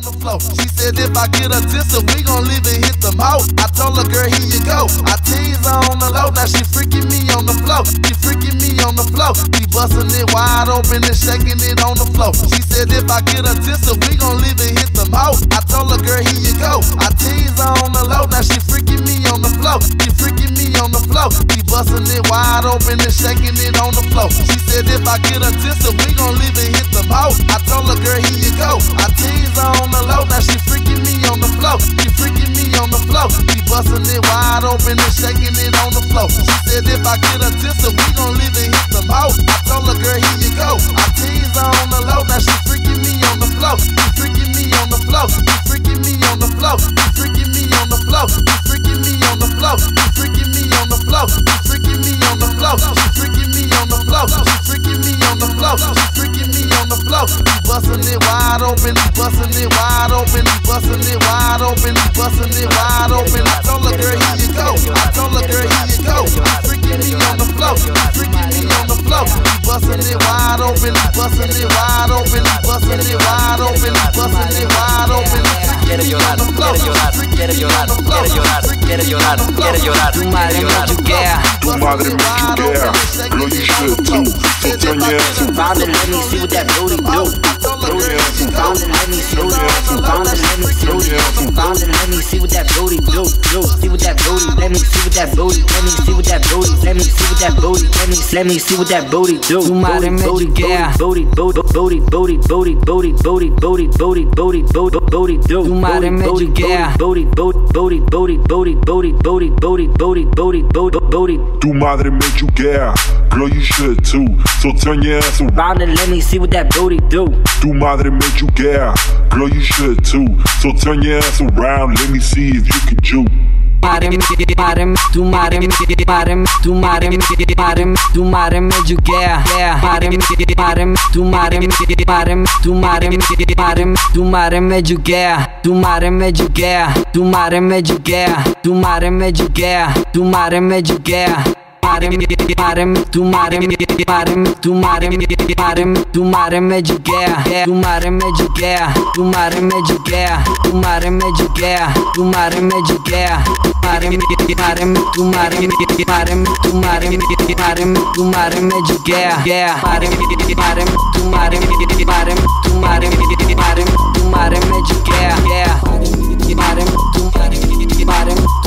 on the floor. She said if I get a tissue, we gon' leave and hit the mouth. I told her, girl, here you go. I tease her on the low, now she freaking me on the floor. She freaking me on the floor. She bustin' it wide open and shaking it on the floor. She said if I get a tissue, we gon' leave and hit the mouth. I told her, girl, here you go. I tease her on the low, now she freaking me on the floor. She freaking me on the floor. She bustin' it wide open and shaking it on the floor. She said if I get a tissue, we gon' leave and hit the mouth. I told her, girl, here you go. I tease her on the low, now she freaking me on the floor. She freaking me on the floor. She bustin' it wide open and shaking it on the floor. She said if I get a tissue, we gon' leave and hit the mouth. I told her, girl, here you go. I tease her on the low, now she freaking me on the floor. She freaking me on the floor. She freaking me on the floor. She freaking me on the floor. She freaking me on the floor. She freaking me on the floor. She freaking me floor. She freaking me on the floor. She freaking me on the floor. She freaking me on the floor. She bustin' it wide open. She bustin' it wide open. She bustin' it wide open. She bustin' it wide open. I told her, girl, here you go. I told her, girl, here you go. She freaking me on the floor. She freaking me on the floor. She bustin' it wide open. She bustin' it wide open. She bustin' it wide open. She bustin' it wide open quieres llorar, quieres llorar, quieres llorar, quieres llorar, quieres llorar, quieres llorar, tu madre me chuquea, tu madre me chuquea, no you should too, so turn your let me see what that booty do. Turn your ass Found around. it, let me see what Found it, let me see what Found it, let me see what that booty do. Do, see what that booty. Let me see what that booty. Let me see what that booty. Let me see what that booty. Let me let me see what that booty do. Tu madre made you gare. Booty, booty, booty, booty, booty, booty, booty, booty, booty, booty, booty, booty do. Tu madre made you gare. Booty, booty, booty, booty, booty, booty, booty, booty, booty, booty, booty, booty. Tu madre made you gare. Girl, you should too. So turn your ass around. It, let me see what that booty do. Tu madre made you gare. Girl, you should too. So turn your ass around. Let me see if you can juke. madre, madre, tu madre, madre, tu madre, madre, tu madre made you yeah. Madre, madre, tu madre, madre, tu madre, madre, tu madre made you gare, tu madre made you gare, tu madre made you gare, tu madre made you gare, tu madre made you gare. मारे मारे तू मारे मारे तू मारे मारे तू मारे में जो गया है तुम्हारे में जो गया तुम्हारे में जो गया तुम्हारे में जो गया तुम्हारे में जो गया मारे मारे तू मारे मारे तू मारे मारे तू मारे में जो गया गया मारे मारे तू मारे मारे तू मारे मारे तू मारे में जो गया गया मारे मारे मेरे बारे में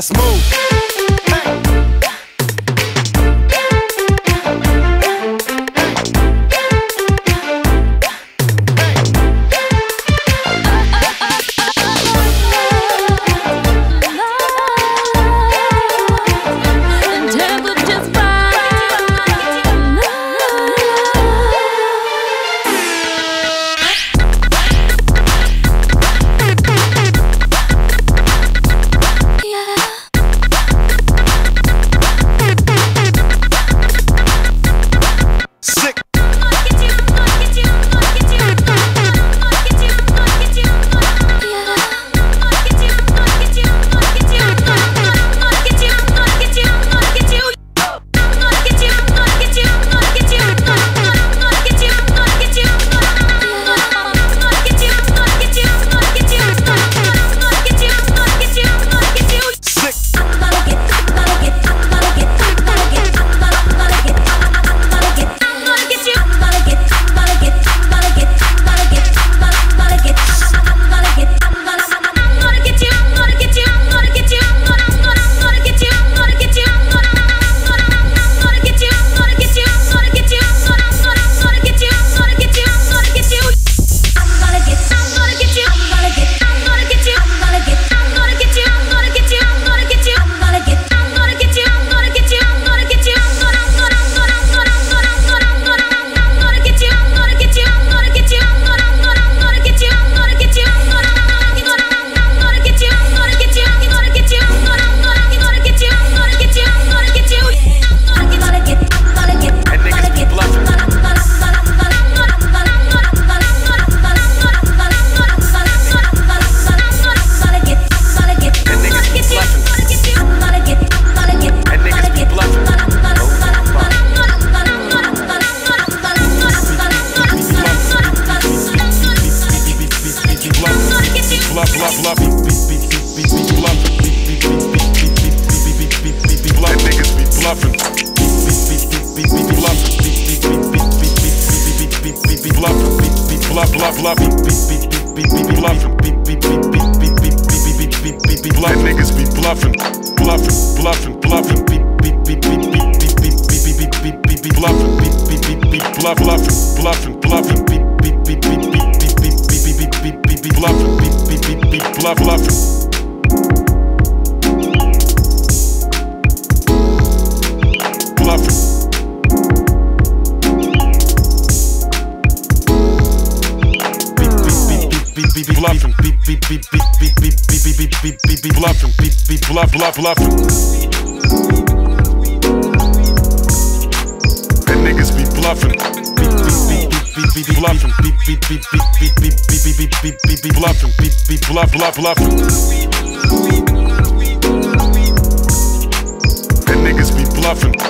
Let's move. That niggas be bluffing, bluffing, bluffing, bluffing, beep, beep, beep, beep, beep, beep, beep, beep, beep, beep, beep, beep, beep, bluffing, beep, beep, beep, beep, bluff, bluffing, bluffing, bluffing, beep, beep, beep, beep, beep, beep, beep, beep, beep, beep, beep, beep, beep, bluffing, beep, beep, beep, beep, bluff. Bluffing. Bluffing, beep, beep, beep, beep, beep, beep, beep, beep, beep, beep, beep, beep, bluffing, beep, beep, bluff, bluff, bluffing. That niggas be bluffing. Beep, beep, beep, beep, beep, beep, bluffing. Beep, beep, beep, beep, beep, beep, beep, beep, beep, beep, beep, bluffing. Beep, beep, bluff, bluff, bluffing. That niggas be bluffing.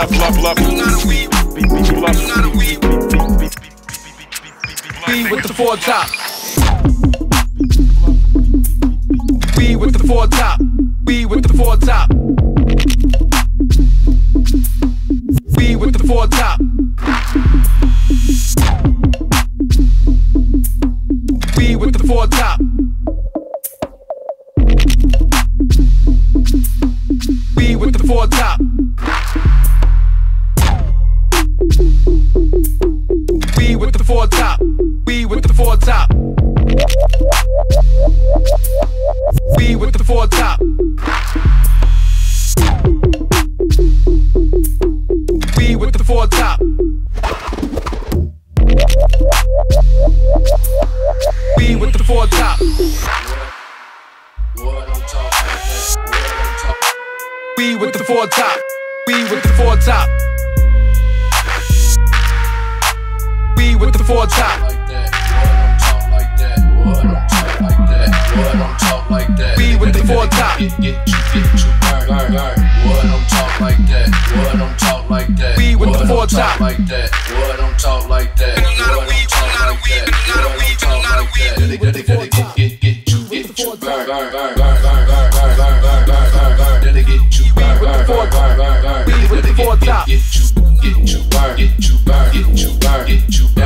Bluff, bluff, bluffing. We with the four top. We with the four top. We with the four top. We with the four top. that. Boy, don't talk like that. Boy, don't talk like that. Boy, don't talk like that. Get it, get it, get get you, get you, burn, burn, burn, burn, burn, burn, burn, burn, burn, burn, burn, burn. Get it, get you, burn, burn, burn, burn, burn, burn. Get it, get it, get you, get you, burn, get you, burn, get you, burn, get you, burn.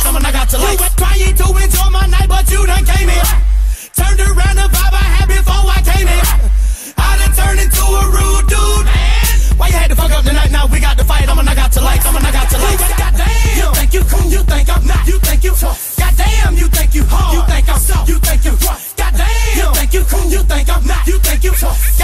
like someone I got to like. You were trying to enjoy my night, but you done came in. Turned around the vibe I had before I came in. I done turned into a rude dude. Why you had to fuck up tonight? Now we got to fight. I'm a I got to like. I'm a I got to like. Goddamn, you think you cool? You think I'm not? You think you tough? Goddamn, you think you hard? You think I'm soft? You think you rough? Goddamn, you think you cool? You think I'm not? You think you tough?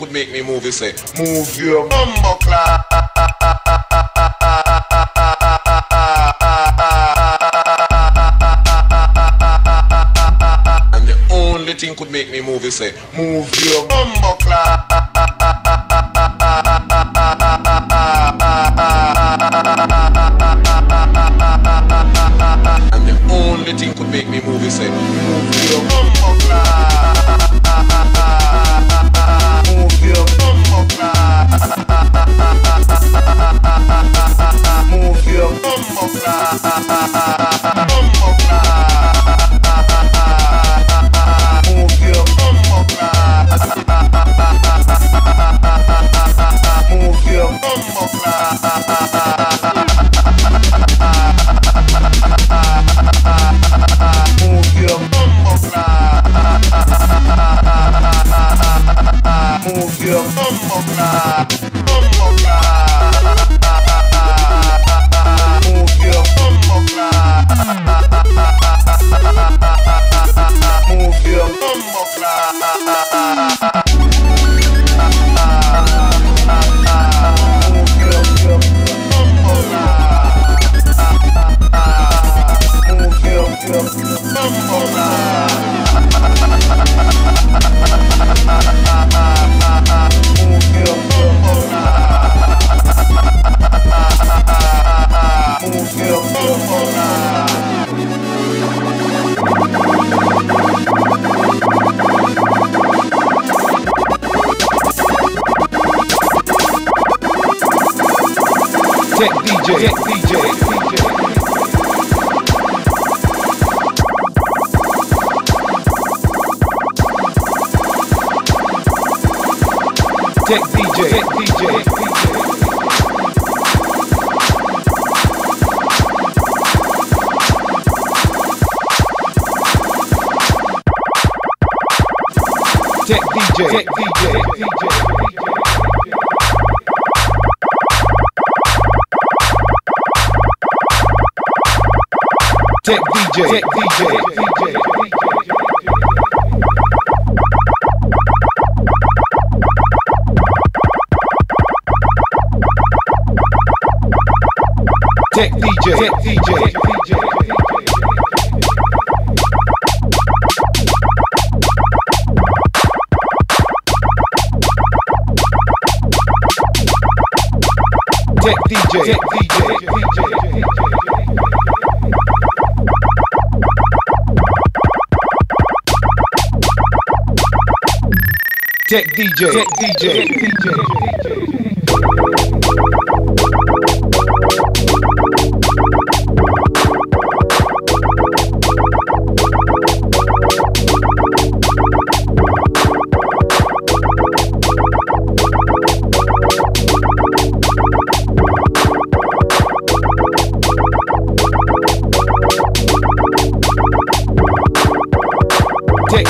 could make me move, he say, move your bumbo clap. And the only thing could make me move, he say, move DJ, DJ, Tech DJ, DJ, DJ, DJ. Tech DJ, Tech DJ. Tech DJ. Tech DJ. Tech DJ. Tech DJ. Tech DJ. Tech DJ.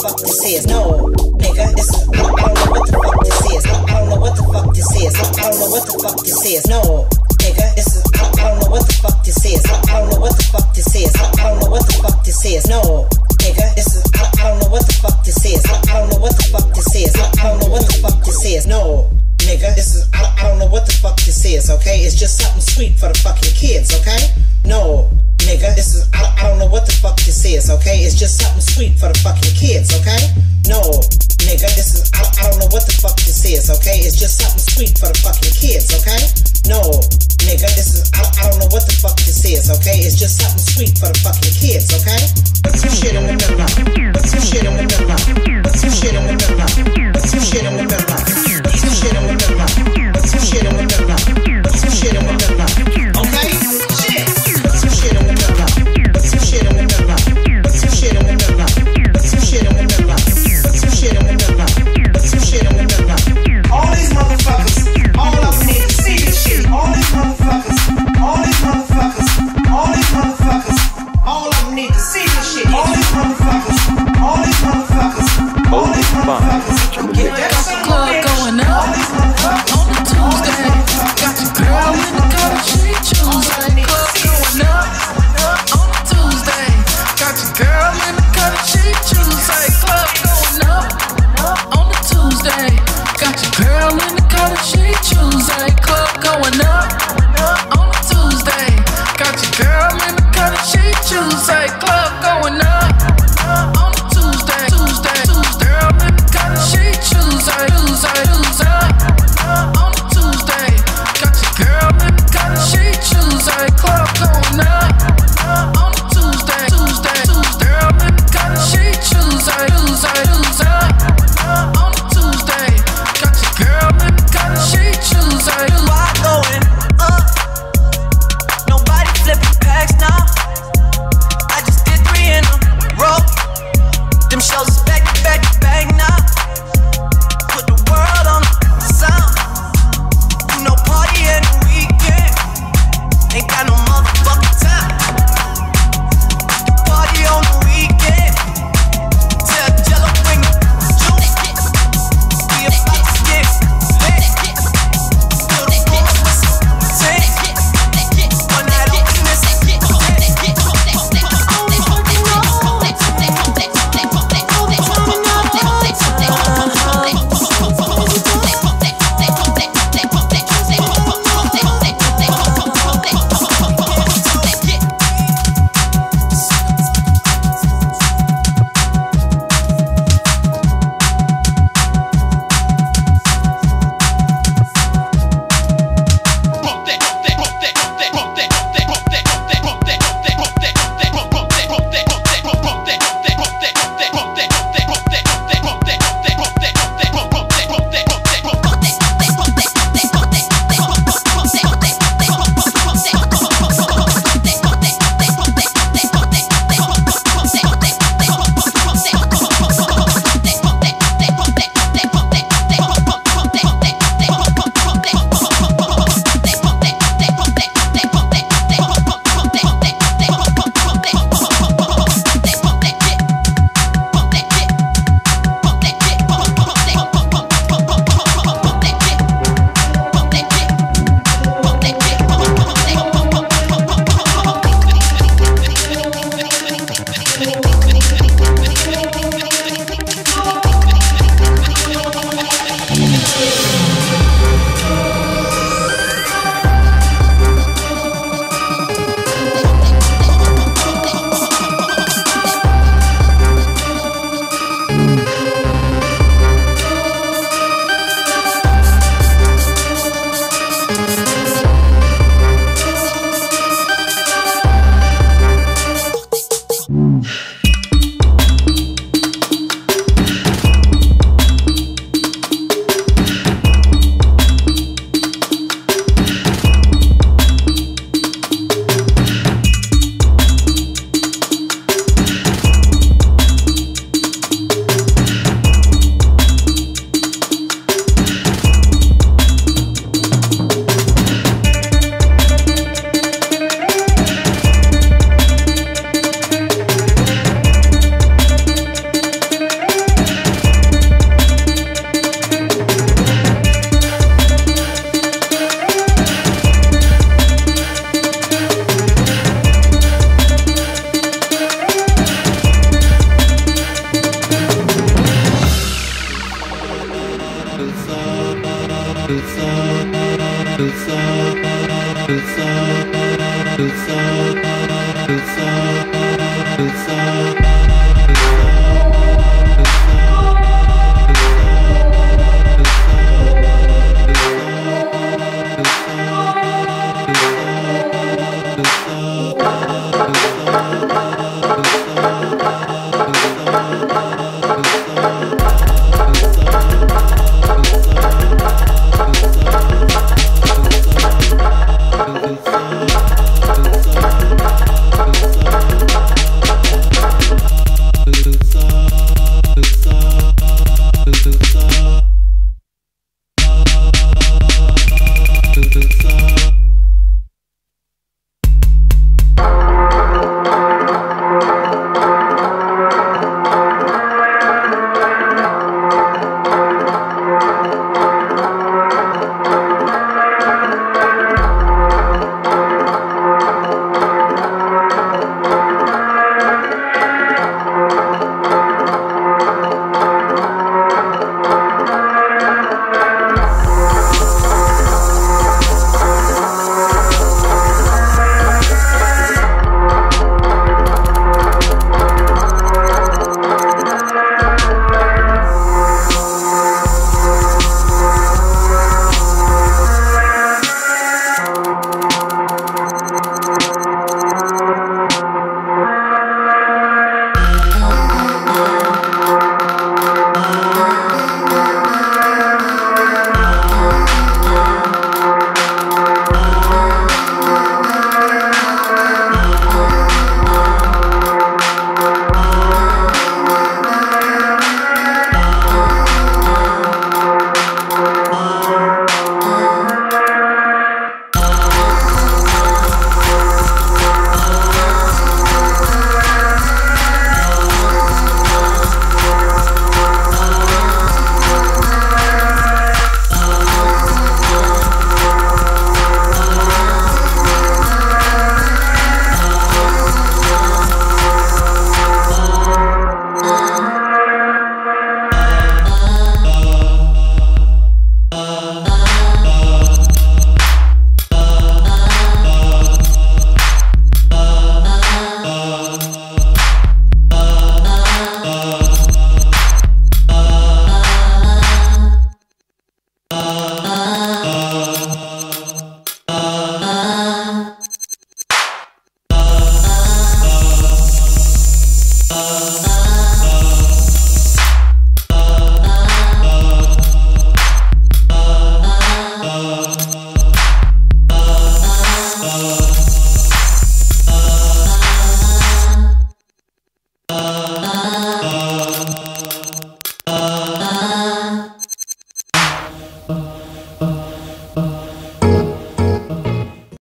fuck this is. No, nigga, this is. I don't know what the fuck this is. I don't know what the fuck this is. I don't know what the fuck this is. No, nigga, this is. I I don't know what the fuck this is. I I don't know what the fuck this is. I I don't know what the fuck this is. No, nigga, this is. I I don't know what the fuck this is. I I don't know what the fuck this is. I, I don't know what the fuck this is. No. Nigga, this is I, I don't know what the fuck this is, okay? It's just something sweet for the fucking kids, okay? No, nigga, this is I, I don't know what the fuck this is, okay? It's just something sweet for the fucking kids, okay? No, nigga, this is I, I don't know what the fuck this is, okay? It's just something sweet for the fucking kids, okay? No, nigga, this is I, I don't know what the fuck this is, okay? It's just something sweet for the fucking kids, okay? Put some shit in the middle.